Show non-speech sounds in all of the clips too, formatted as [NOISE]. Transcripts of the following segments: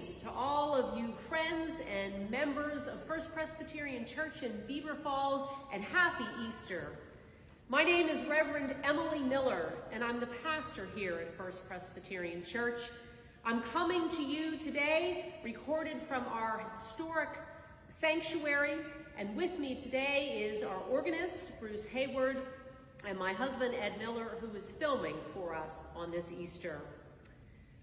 Greetings to all of you friends and members of First Presbyterian Church in Beaver Falls and happy Easter. My name is Reverend Emily Miller and I'm the pastor here at First Presbyterian Church. I'm coming to you today recorded from our historic sanctuary and with me today is our organist Bruce Hayward and my husband Ed Miller who is filming for us on this Easter.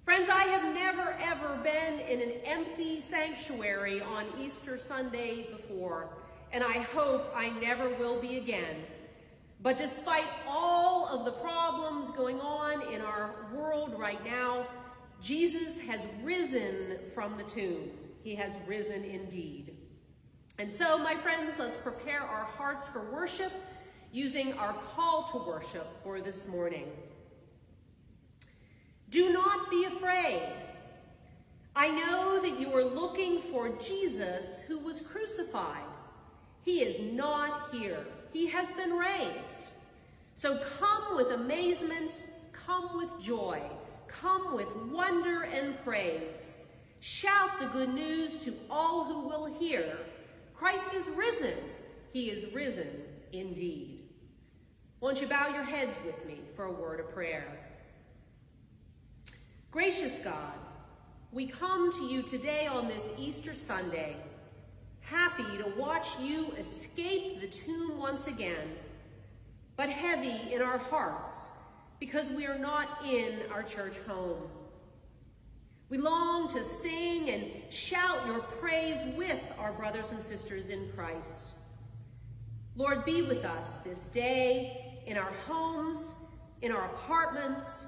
Friends, I have never ever been in an empty sanctuary on Easter Sunday before, and I hope I never will be again. But despite all of the problems going on in our world right now, Jesus has risen from the tomb. He has risen indeed. And so, my friends, let's prepare our hearts for worship using our call to worship for this morning. Do not be afraid. I know that you are looking for Jesus who was crucified. He is not here. He has been raised. So come with amazement, come with joy, come with wonder and praise. Shout the good news to all who will hear. Christ is risen. He is risen indeed. Won't you bow your heads with me for a word of prayer? Gracious God, we come to you today on this Easter Sunday, happy to watch you escape the tomb once again, but heavy in our hearts because we are not in our church home. We long to sing and shout your praise with our brothers and sisters in Christ. Lord, be with us this day in our homes, in our apartments,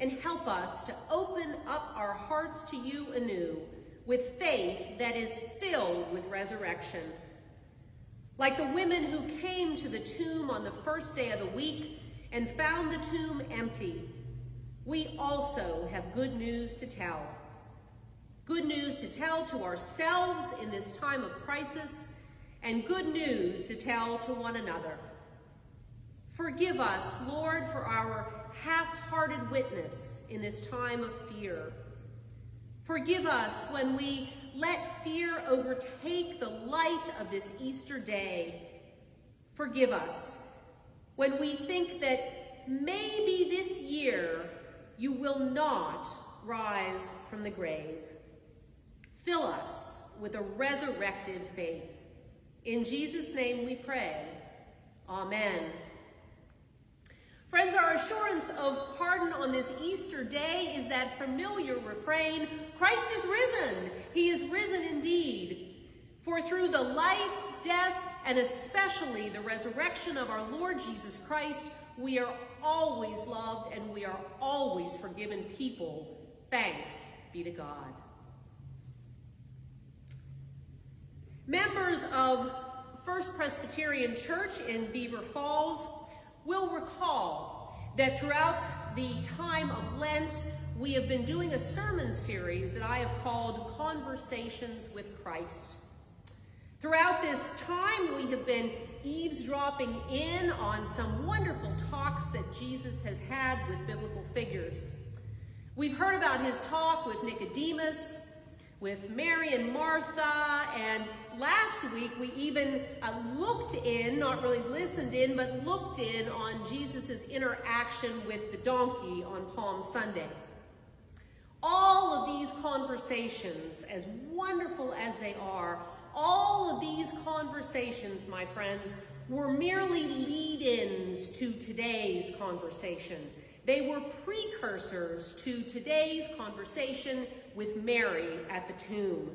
and help us to open up our hearts to you anew with faith that is filled with resurrection. Like the women who came to the tomb on the first day of the week and found the tomb empty, we also have good news to tell. Good news to tell to ourselves in this time of crisis, and good news to tell to one another. Forgive us, Lord, for our half-hearted witness in this time of fear. Forgive us when we let fear overtake the light of this Easter day. Forgive us when we think that maybe this year you will not rise from the grave. Fill us with a resurrected faith. In Jesus' name we pray. Amen. Friends, our assurance of pardon on this Easter day is that familiar refrain, Christ is risen. He is risen indeed. For through the life, death, and especially the resurrection of our Lord Jesus Christ, we are always loved and we are always forgiven people. Thanks be to God. Members of First Presbyterian Church in Beaver Falls will recall that throughout the time of Lent, we have been doing a sermon series that I have called Conversations with Christ. Throughout this time, we have been eavesdropping in on some wonderful talks that Jesus has had with biblical figures. We've heard about his talk with Nicodemus, with Mary and Martha, and last week we even uh, looked in, not really listened in, but looked in on Jesus' interaction with the donkey on Palm Sunday. All of these conversations, as wonderful as they are, all of these conversations, my friends, were merely lead-ins to today's conversation. They were precursors to today's conversation with Mary at the tomb.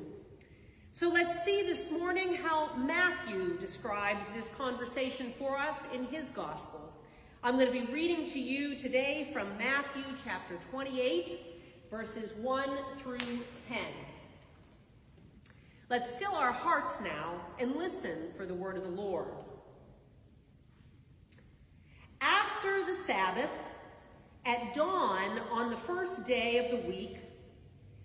So let's see this morning how Matthew describes this conversation for us in his gospel. I'm going to be reading to you today from Matthew chapter 28, verses 1 through 10. Let's still our hearts now and listen for the word of the Lord. After the Sabbath, at dawn on the first day of the week,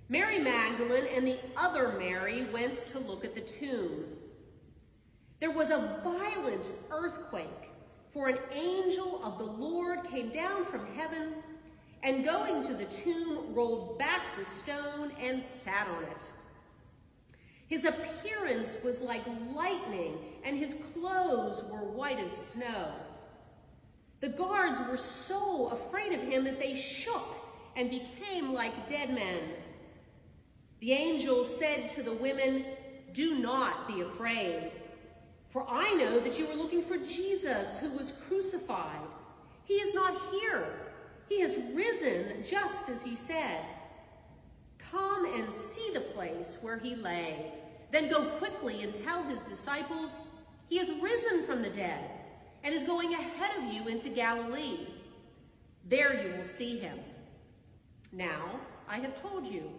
Mary Magdalene and the other Mary went to look at the tomb. There was a violent earthquake, for an angel of the Lord came down from heaven and going to the tomb, rolled back the stone and sat on it. His appearance was like lightning, and his clothes were white as snow. The guards were so afraid of him that they shook and became like dead men. The angel said to the women, Do not be afraid, for I know that you are looking for Jesus who was crucified. He is not here. He has risen just as he said. Come and see the place where he lay. Then go quickly and tell his disciples, he has risen from the dead and is going ahead of you into Galilee. There you will see him. Now I have told you.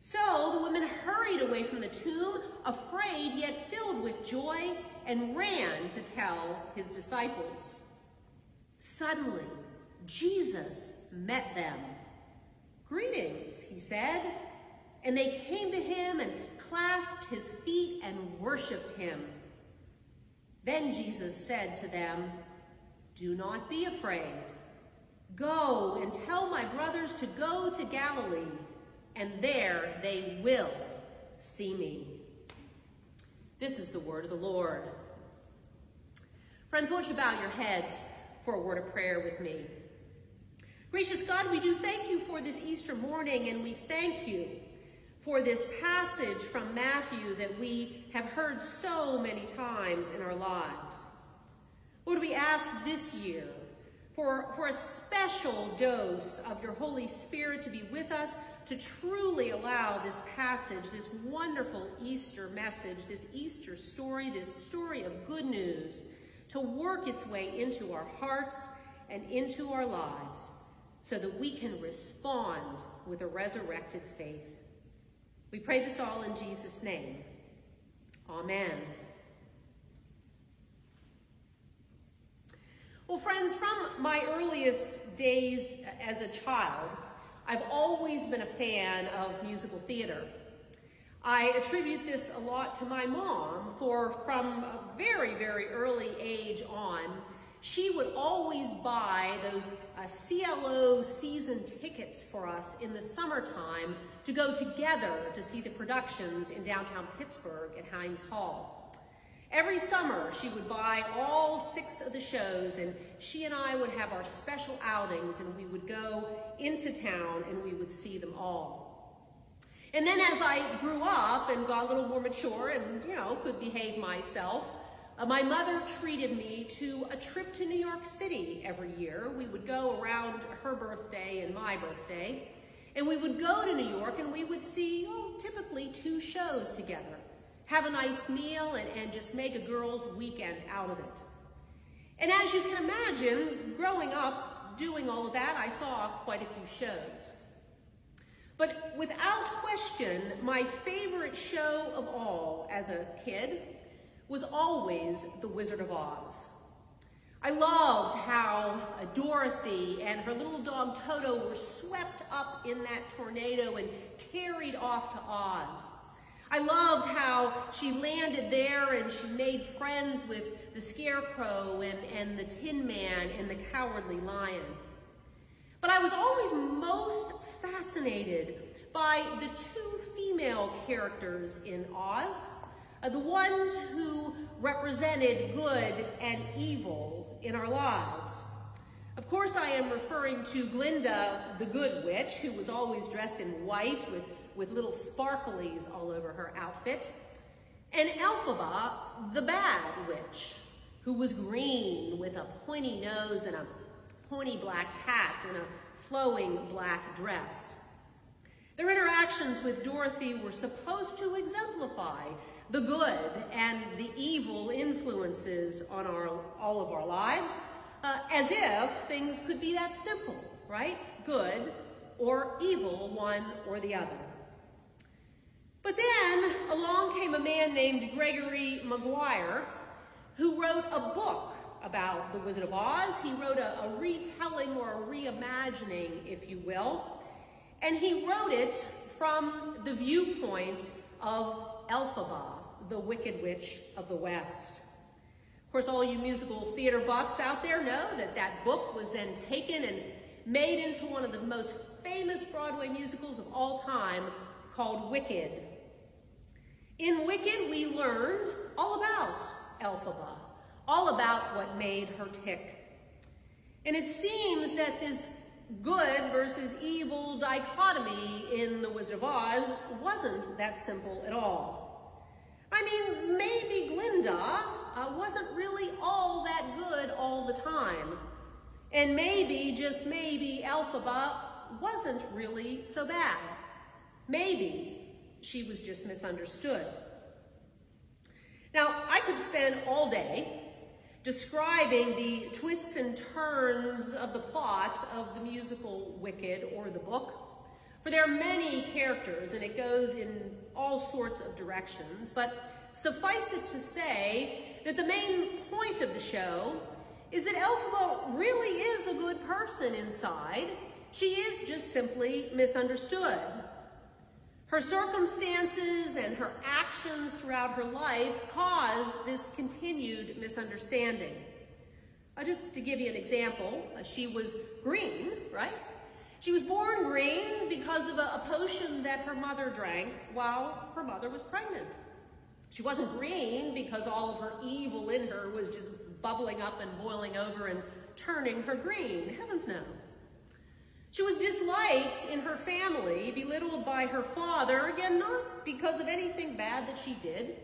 So the women hurried away from the tomb, afraid yet filled with joy, and ran to tell his disciples. Suddenly, Jesus met them. Greetings, he said. And they came to him and clasped his feet and worshiped him. Then Jesus said to them, Do not be afraid. Go and tell my brothers to go to Galilee, and there they will see me. This is the word of the Lord. Friends, won't you bow your heads for a word of prayer with me? Gracious God, we do thank you for this Easter morning, and we thank you for this passage from Matthew that we have heard so many times in our lives. Lord, we ask this year for, for a special dose of your Holy Spirit to be with us, to truly allow this passage, this wonderful Easter message, this Easter story, this story of good news, to work its way into our hearts and into our lives so that we can respond with a resurrected faith. We pray this all in Jesus' name. Amen. Well, friends, from my earliest days as a child, I've always been a fan of musical theater. I attribute this a lot to my mom, for from a very, very early age on, she would always buy those uh, CLO season tickets for us in the summertime to go together to see the productions in downtown Pittsburgh at Heinz Hall. Every summer, she would buy all six of the shows, and she and I would have our special outings, and we would go into town and we would see them all. And then as I grew up and got a little more mature and, you know, could behave myself, uh, my mother treated me to a trip to New York City every year. We would go around her birthday and my birthday, and we would go to New York and we would see, oh, typically two shows together, have a nice meal, and, and just make a girl's weekend out of it. And as you can imagine, growing up doing all of that, I saw quite a few shows. But without question, my favorite show of all as a kid was always the Wizard of Oz. I loved how uh, Dorothy and her little dog Toto were swept up in that tornado and carried off to Oz. I loved how she landed there and she made friends with the Scarecrow and, and the Tin Man and the Cowardly Lion. But I was always most fascinated by the two female characters in Oz, uh, the ones who represented good and evil in our lives. Of course, I am referring to Glinda, the good witch, who was always dressed in white with, with little sparklies all over her outfit, and Elphaba, the bad witch, who was green with a pointy nose and a pointy black hat and a flowing black dress. Their interactions with Dorothy were supposed to exemplify the good and the evil influences on our, all of our lives, uh, as if things could be that simple, right? Good or evil, one or the other. But then along came a man named Gregory Maguire who wrote a book about the Wizard of Oz. He wrote a, a retelling or a reimagining, if you will, and he wrote it from the viewpoint of Elphaba, the Wicked Witch of the West. Of course, all you musical theater buffs out there know that that book was then taken and made into one of the most famous Broadway musicals of all time called Wicked. In Wicked, we learned all about Elphaba, all about what made her tick. And it seems that this good versus evil dichotomy in The Wizard of Oz wasn't that simple at all. I mean, maybe Glinda uh, wasn't really all that good all the time. And maybe, just maybe, Elphaba wasn't really so bad. Maybe she was just misunderstood. Now, I could spend all day describing the twists and turns of the plot of the musical Wicked or the book. For there are many characters and it goes in all sorts of directions, but suffice it to say that the main point of the show is that Elphaba really is a good person inside. She is just simply misunderstood. Her circumstances and her actions throughout her life caused this continued misunderstanding. Uh, just to give you an example, uh, she was green, right? She was born green because of a, a potion that her mother drank while her mother was pregnant. She wasn't green because all of her evil in her was just bubbling up and boiling over and turning her green. Heavens no. She was disliked in her family, belittled by her father, again, not because of anything bad that she did,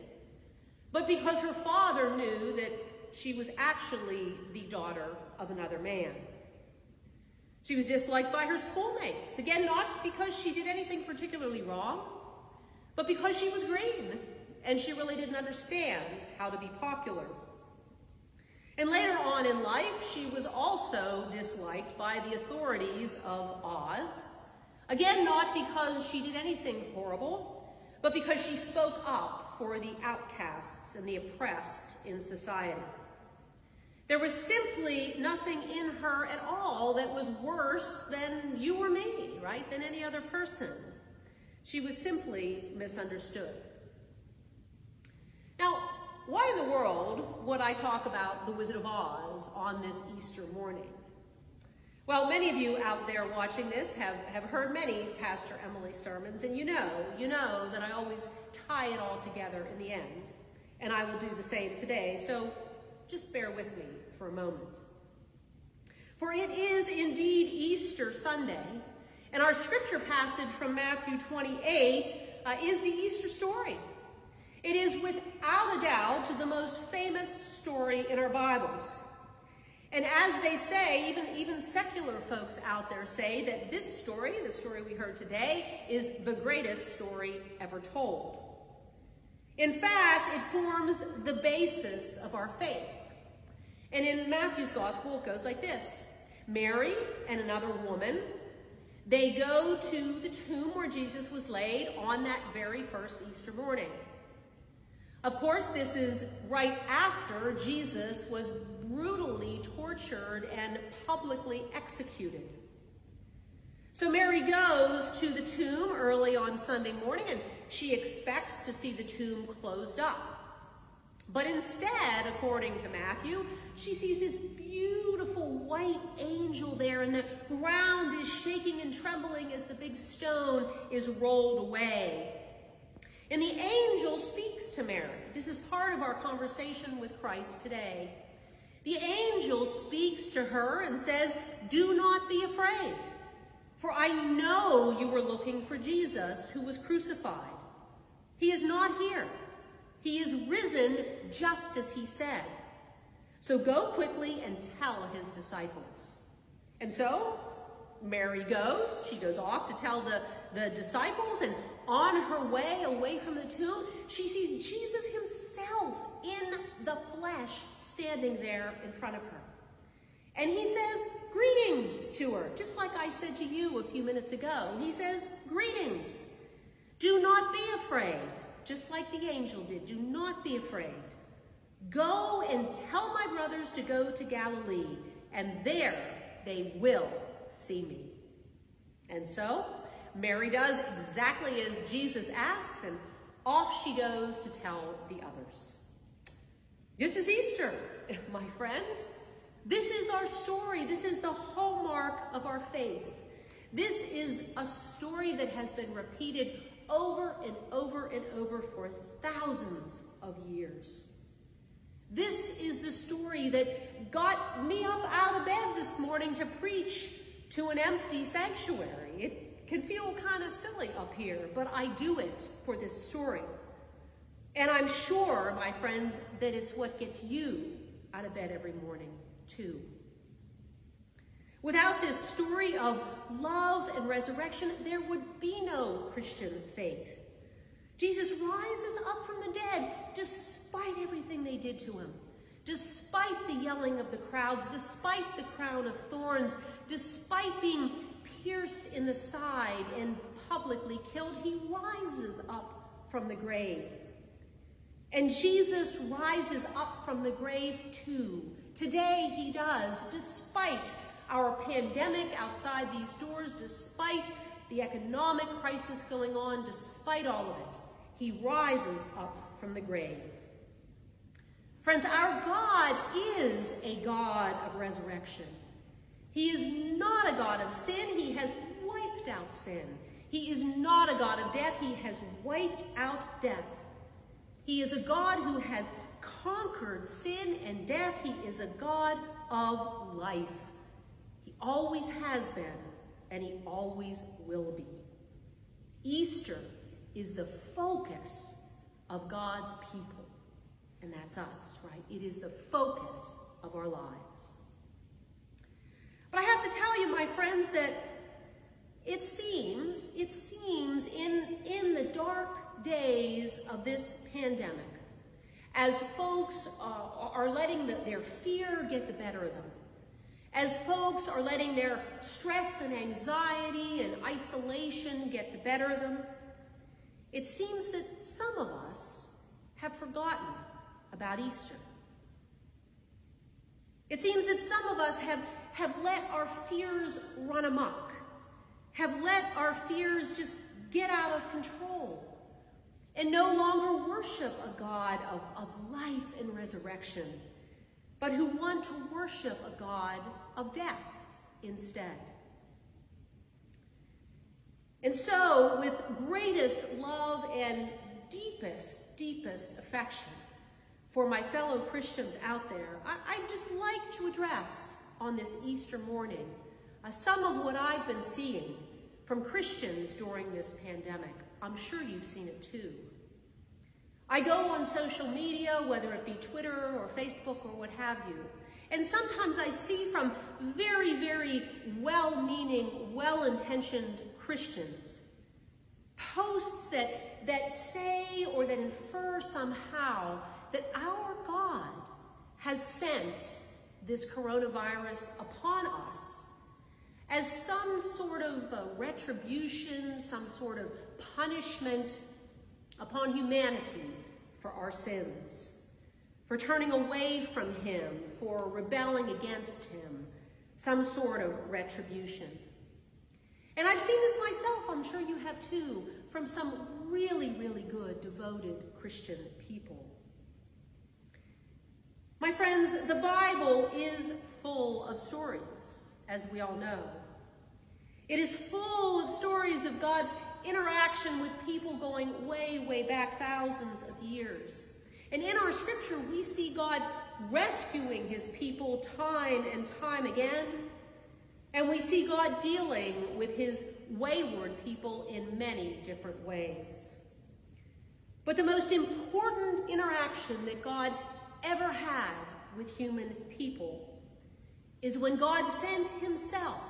but because her father knew that she was actually the daughter of another man. She was disliked by her schoolmates, again, not because she did anything particularly wrong, but because she was green and she really didn't understand how to be popular. And later on in life, she was also disliked by the authorities of Oz. Again, not because she did anything horrible, but because she spoke up for the outcasts and the oppressed in society. There was simply nothing in her at all that was worse than you or me, right, than any other person. She was simply misunderstood. Now, why in the world would I talk about The Wizard of Oz on this Easter morning? Well, many of you out there watching this have, have heard many Pastor Emily sermons, and you know, you know that I always tie it all together in the end, and I will do the same today, so just bear with me for a moment. For it is indeed Easter Sunday, and our scripture passage from Matthew 28 uh, is the Easter story. It is without a doubt the most famous story in our Bibles. And as they say, even, even secular folks out there say that this story, the story we heard today, is the greatest story ever told. In fact, it forms the basis of our faith. And in Matthew's gospel, it goes like this. Mary and another woman, they go to the tomb where Jesus was laid on that very first Easter morning. Of course, this is right after Jesus was brutally tortured and publicly executed. So Mary goes to the tomb early on Sunday morning and she expects to see the tomb closed up. But instead, according to Matthew, she sees this beautiful white angel there and the ground is shaking and trembling as the big stone is rolled away. And the angel speaks to Mary. This is part of our conversation with Christ today. The angel speaks to her and says, Do not be afraid, for I know you were looking for Jesus who was crucified. He is not here. He is risen just as he said. So go quickly and tell his disciples. And so Mary goes. She goes off to tell the, the disciples, and on her way away from the tomb, she sees Jesus himself in the flesh standing there in front of her. And he says, greetings to her, just like I said to you a few minutes ago. He says, greetings. Do not be afraid, just like the angel did. Do not be afraid. Go and tell my brothers to go to Galilee, and there they will see me. And so Mary does exactly as Jesus asks, and off she goes to tell the others. This is Easter, [LAUGHS] my friends. This is our story. This is the hallmark of our faith. This is a story that has been repeated over and over and over for thousands of years. This is the story that got me up out of bed this morning to preach to an empty sanctuary. It can feel kind of silly up here, but I do it for this story. And I'm sure, my friends, that it's what gets you out of bed every morning, too. Without this story of love and resurrection, there would be no Christian faith. Jesus rises up from the dead despite everything they did to him, despite the yelling of the crowds, despite the crown of thorns, despite being pierced in the side and publicly killed, he rises up from the grave. And Jesus rises up from the grave too. Today he does, despite our pandemic outside these doors, despite the economic crisis going on, despite all of it, he rises up from the grave. Friends, our God is a God of resurrection. He is not a God of sin. He has wiped out sin. He is not a God of death. He has wiped out death. He is a God who has conquered sin and death. He is a God of life. Always has been, and he always will be. Easter is the focus of God's people, and that's us, right? It is the focus of our lives. But I have to tell you, my friends, that it seems, it seems in, in the dark days of this pandemic, as folks uh, are letting the, their fear get the better of them, as folks are letting their stress and anxiety and isolation get the better of them, it seems that some of us have forgotten about Easter. It seems that some of us have, have let our fears run amok, have let our fears just get out of control and no longer worship a God of, of life and resurrection, but who want to worship a God of death instead. And so, with greatest love and deepest, deepest affection for my fellow Christians out there, I, would just like to address on this Easter morning uh, some of what I've been seeing from Christians during this pandemic. I'm sure you've seen it too. I go on social media, whether it be Twitter or Facebook or what have you, and sometimes I see from very, very well-meaning, well-intentioned Christians posts that, that say or that infer somehow that our God has sent this coronavirus upon us as some sort of retribution, some sort of punishment upon humanity for our sins, for turning away from him, for rebelling against him, some sort of retribution. And I've seen this myself, I'm sure you have too, from some really, really good, devoted Christian people. My friends, the Bible is full of stories, as we all know. It is full of stories of God's interaction with people going way, way back thousands of years. And in our scripture, we see God rescuing his people time and time again. And we see God dealing with his wayward people in many different ways. But the most important interaction that God ever had with human people is when God sent himself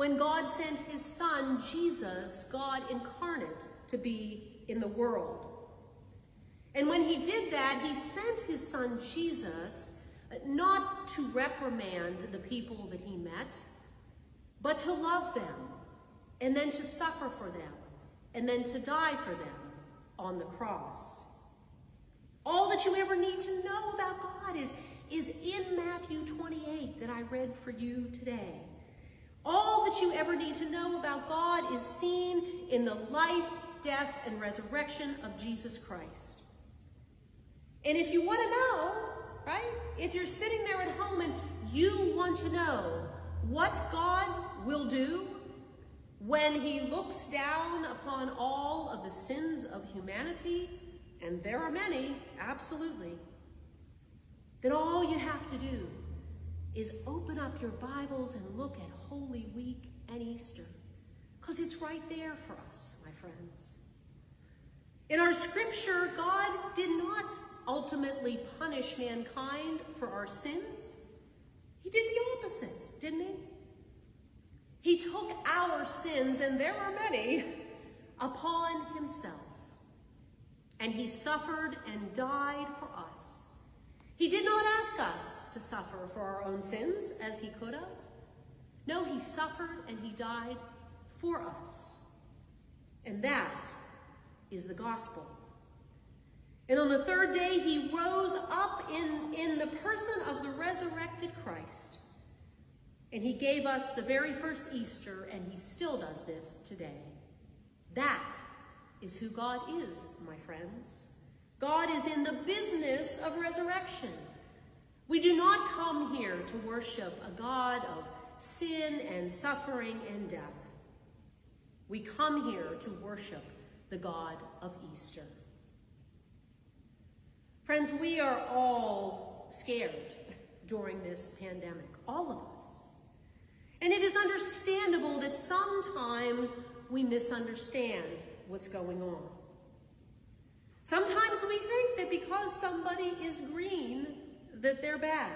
when God sent his son, Jesus, God incarnate, to be in the world. And when he did that, he sent his son, Jesus, uh, not to reprimand the people that he met, but to love them, and then to suffer for them, and then to die for them on the cross. All that you ever need to know about God is, is in Matthew 28 that I read for you today. All that you ever need to know about God is seen in the life, death, and resurrection of Jesus Christ. And if you want to know, right, if you're sitting there at home and you want to know what God will do when he looks down upon all of the sins of humanity, and there are many, absolutely, then all you have to do is open up your Bibles and look at Holy Week and Easter, because it's right there for us, my friends. In our scripture, God did not ultimately punish mankind for our sins. He did the opposite, didn't he? He took our sins, and there are many, upon himself. And he suffered and died for us. He did not ask us to suffer for our own sins as he could have. No, he suffered and he died for us. And that is the gospel. And on the third day, he rose up in, in the person of the resurrected Christ. And he gave us the very first Easter, and he still does this today. That is who God is, my friends. God is in the business of resurrection. We do not come here to worship a God of sin and suffering and death. We come here to worship the God of Easter. Friends, we are all scared during this pandemic, all of us. And it is understandable that sometimes we misunderstand what's going on. Sometimes we think that because somebody is green, that they're bad.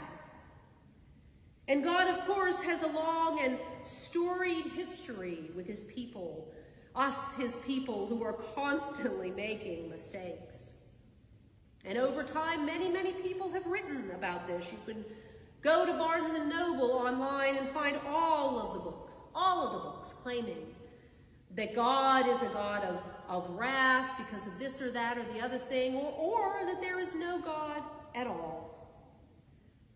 And God, of course, has a long and storied history with his people, us, his people, who are constantly making mistakes. And over time, many, many people have written about this. You can go to Barnes & Noble online and find all of the books, all of the books claiming that God is a God of, of wrath because of this or that or the other thing, or, or that there is no God at all.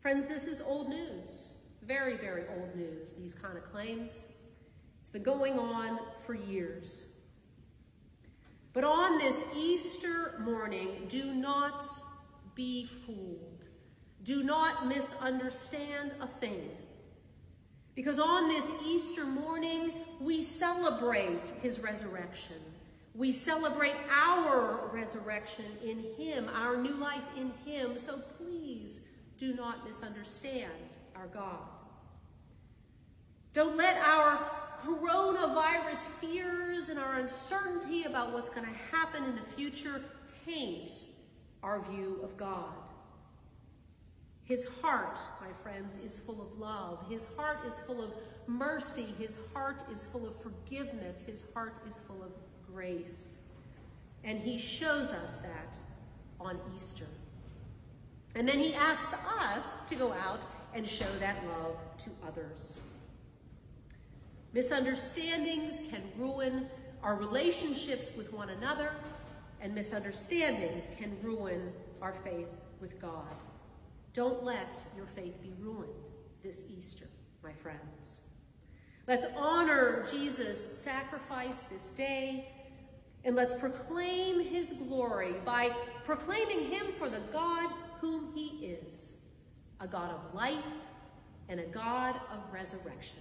Friends, this is old news, very, very old news, these kind of claims. It's been going on for years. But on this Easter morning, do not be fooled. Do not misunderstand a thing. Because on this Easter morning, we celebrate his resurrection. We celebrate our resurrection in him, our new life in him. So please do not misunderstand our God. Don't let our coronavirus fears and our uncertainty about what's going to happen in the future taints our view of God. His heart, my friends, is full of love. His heart is full of mercy. His heart is full of forgiveness. His heart is full of grace. And he shows us that on Easter. And then he asks us to go out and show that love to others. Misunderstandings can ruin our relationships with one another, and misunderstandings can ruin our faith with God. Don't let your faith be ruined this Easter, my friends. Let's honor Jesus' sacrifice this day, and let's proclaim his glory by proclaiming him for the God whom he is, a God of life and a God of resurrection.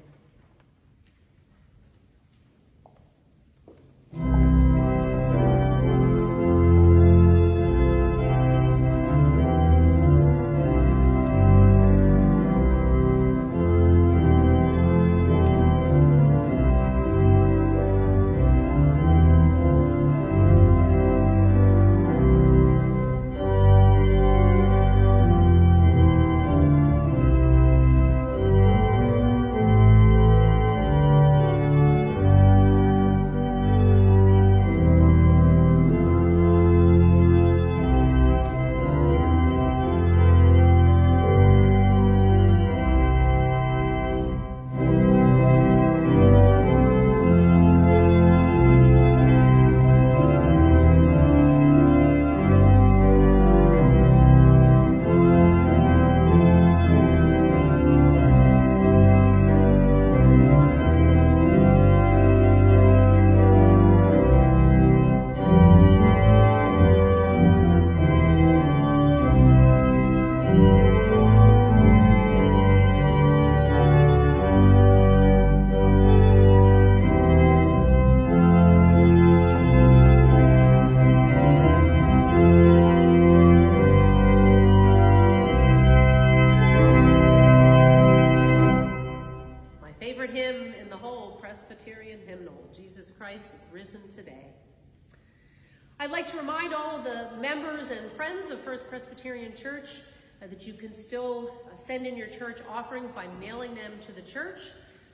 Send in your church offerings by mailing them to the church.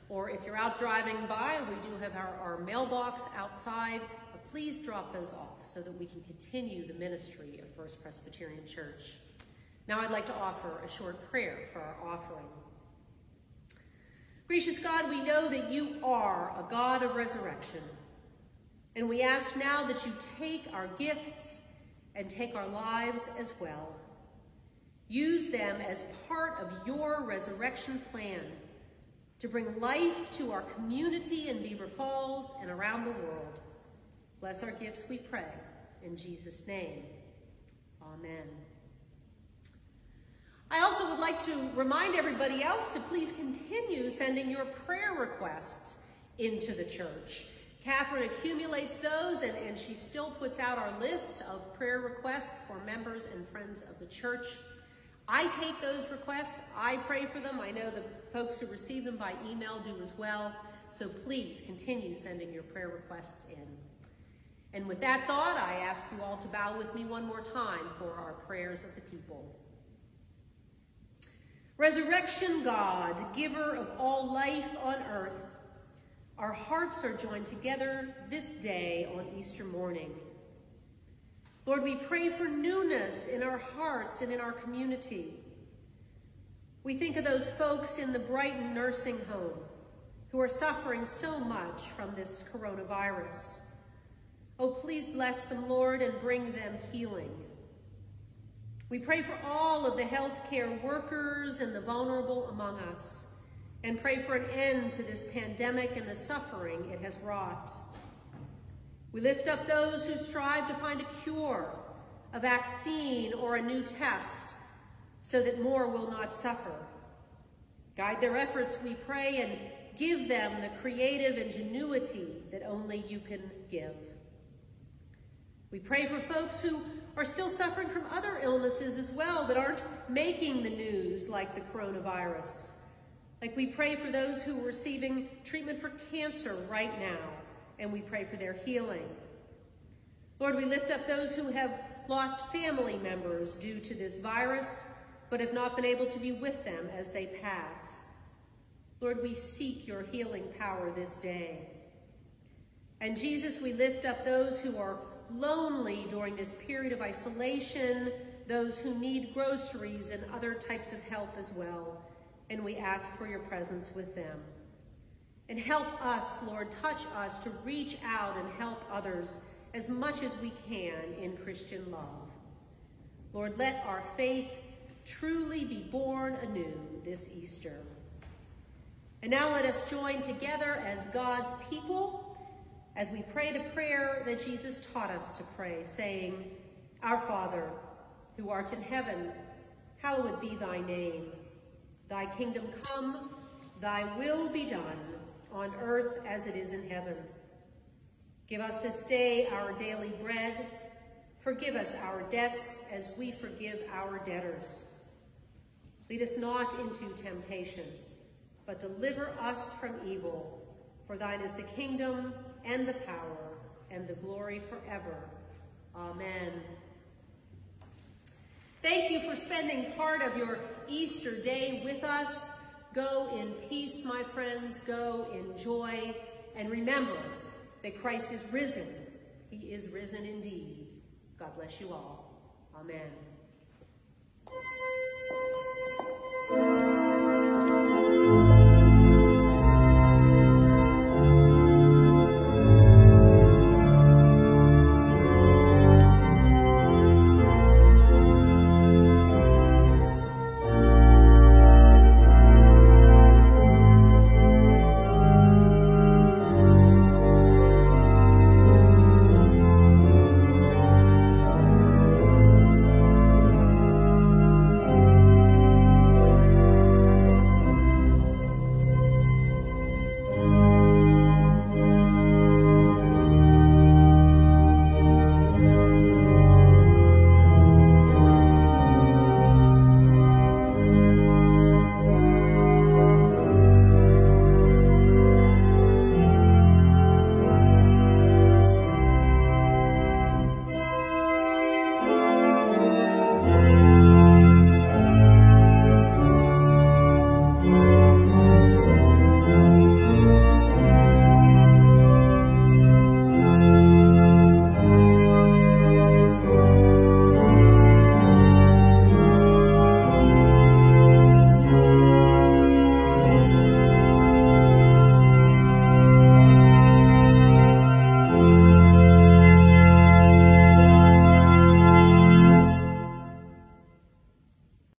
Or if you're out driving by, we do have our, our mailbox outside. Uh, please drop those off so that we can continue the ministry of First Presbyterian Church. Now I'd like to offer a short prayer for our offering. Gracious God, we know that you are a God of resurrection. And we ask now that you take our gifts and take our lives as well. Use them as part of your resurrection plan to bring life to our community in Beaver Falls and around the world. Bless our gifts, we pray. In Jesus' name, amen. I also would like to remind everybody else to please continue sending your prayer requests into the church. Catherine accumulates those and, and she still puts out our list of prayer requests for members and friends of the church. I take those requests, I pray for them. I know the folks who receive them by email do as well. So please continue sending your prayer requests in. And with that thought, I ask you all to bow with me one more time for our prayers of the people. Resurrection God, giver of all life on earth, our hearts are joined together this day on Easter morning. Lord, we pray for newness in our hearts and in our community. We think of those folks in the Brighton nursing home who are suffering so much from this coronavirus. Oh, please bless them, Lord, and bring them healing. We pray for all of the healthcare workers and the vulnerable among us, and pray for an end to this pandemic and the suffering it has wrought. We lift up those who strive to find a cure, a vaccine, or a new test, so that more will not suffer. Guide their efforts, we pray, and give them the creative ingenuity that only you can give. We pray for folks who are still suffering from other illnesses as well that aren't making the news like the coronavirus. Like we pray for those who are receiving treatment for cancer right now, and we pray for their healing. Lord, we lift up those who have lost family members due to this virus, but have not been able to be with them as they pass. Lord, we seek your healing power this day. And Jesus, we lift up those who are lonely during this period of isolation, those who need groceries and other types of help as well. And we ask for your presence with them. And help us, Lord, touch us to reach out and help others as much as we can in Christian love. Lord, let our faith truly be born anew this Easter. And now let us join together as God's people as we pray the prayer that Jesus taught us to pray, saying, Our Father, who art in heaven, hallowed be thy name. Thy kingdom come, thy will be done, on earth as it is in heaven. Give us this day our daily bread. Forgive us our debts as we forgive our debtors. Lead us not into temptation, but deliver us from evil. For thine is the kingdom, and the power and the glory forever. Amen. Thank you for spending part of your Easter day with us. Go in peace, my friends. Go in joy. And remember that Christ is risen. He is risen indeed. God bless you all. Amen.